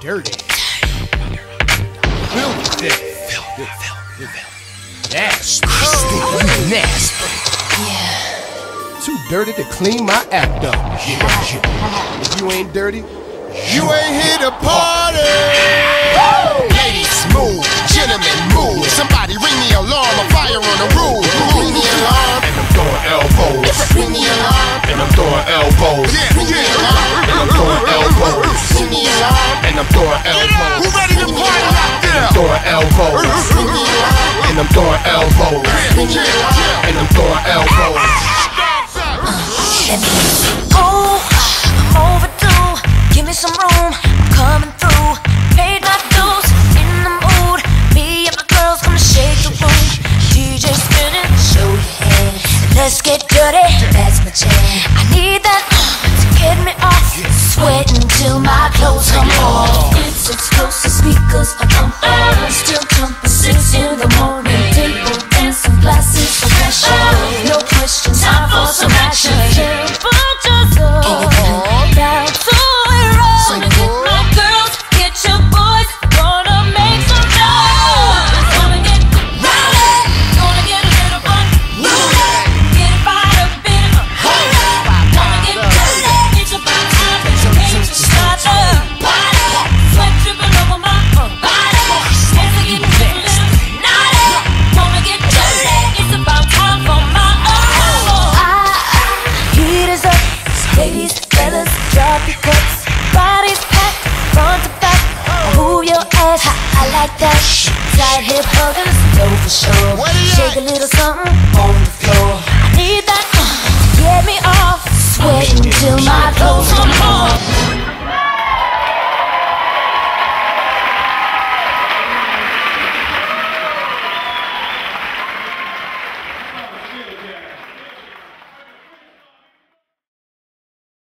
Dirty. Filthy. Nasty. Nasty. Too dirty to clean my act up. If you ain't dirty, You ain't here to party. Ladies, move. Gentlemen, move. Somebody ring the alarm. A fire on the roof. Ring the alarm. And I'm throwing elbows. Ring the alarm. And I'm throwing elbows. Yeah, ring the alarm. And I'm throwing And I'm throwing elbows. Who ready to party out there? Throwing elbows. Ring the alarm. And I'm throwing elbows. Ring the alarm. And I'm throwing elbows. Oh, I'm overdue. Give me some room. I'm coming through. Paid my dues. In the mood. Me and my girls gonna shake the room. DJ spinning. Show your head. Let's get dirty. That's my jam. I need that to get me off. Sweating your cups. Bodies packed, front to back. Move your ass, ha, I like that. Tight hip huggers, no for sure. Shake a little something